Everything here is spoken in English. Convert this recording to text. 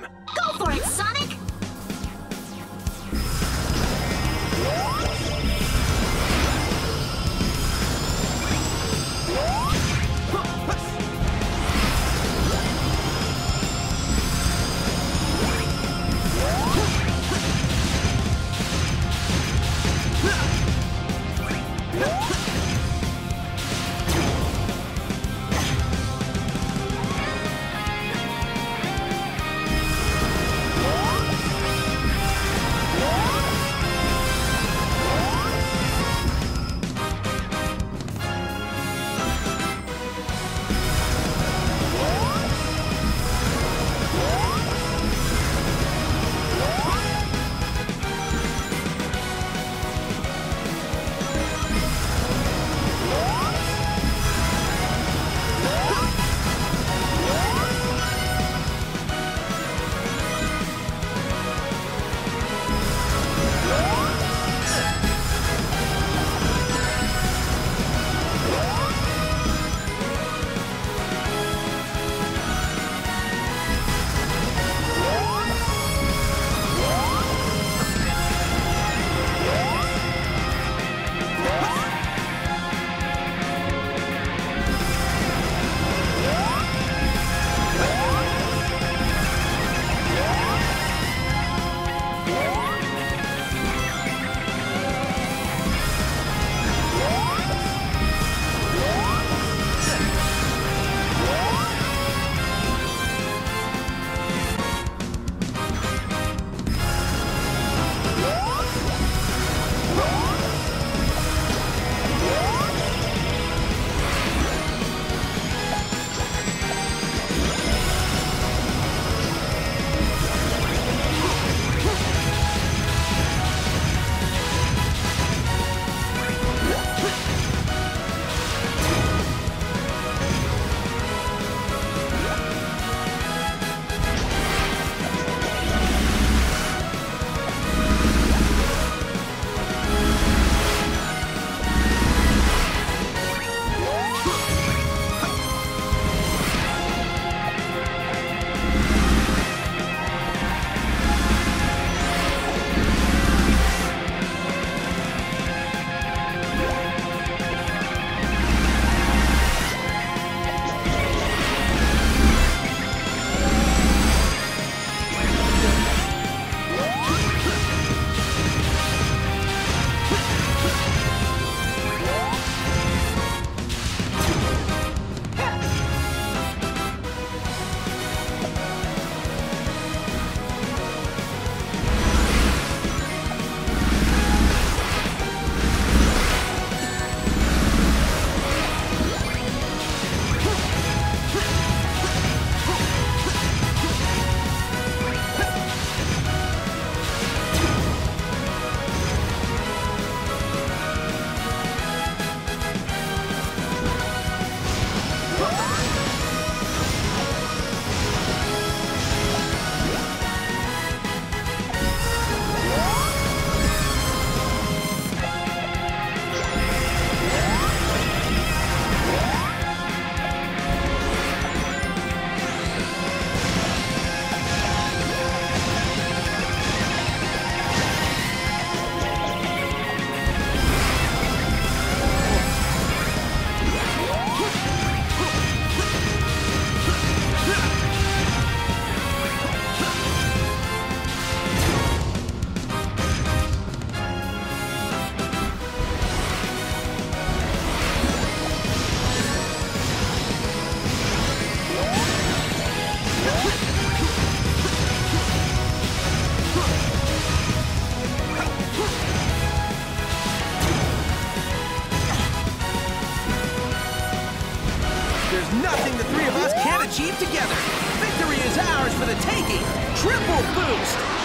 them! There's achieve together. Victory is ours for the taking. Triple boost!